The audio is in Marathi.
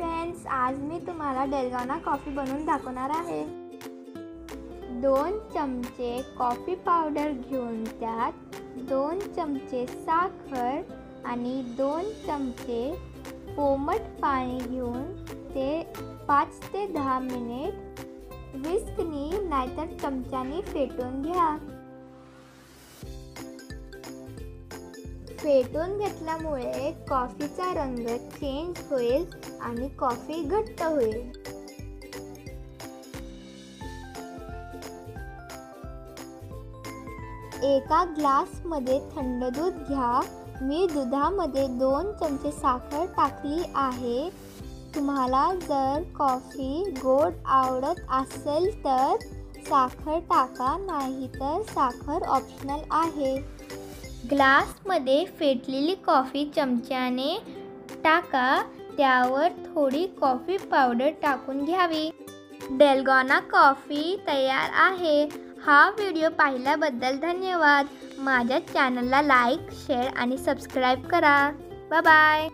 फ्रेंड्स आज मी तुम्हाला डेलगाना कॉफी बनवून दाखवणार आहे. दोन चमचे कॉफी पावडर घेऊन त्यात दोन चमचे साखर आणि दोन चमचे कोमट पाणी घेऊन ते पाच ते दहा मिनिट विस्कनी नाहीतर चमच्याने फेटून घ्या. फेटून घेतल्यामुळे कॉफीचा रंग चेंज होईल आणि कॉफी घट्ट होईल. एका ग्लासमध्ये थंड दूध घ्या. मी दुधामध्ये दोन चमचे साखर टाकली आहे. तुम्हाला जर कॉफी गोड आवडत असेल तर साखर टाका नाही तर साखर ऑप्शनल आहे. ग्लासमध्ये फेटलेली कॉफी चमच्याने टाका. त्यावर थोडी कॉफी पावडर टाकून घ्यावी. डेलगॉना कॉफी तयार आहे. हा व्हिडिओ पाहिल्याबद्दल धन्यवाद. माझ्या चॅनलला लाईक शेअर आणि सबस्क्राईब करा. Bye bye.